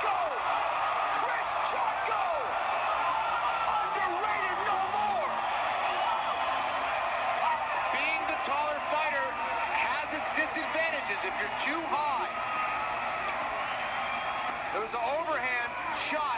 Jotko! Chris Jotko! Underrated no more! Being the taller fighter has its disadvantages if you're too high. There was an overhand shot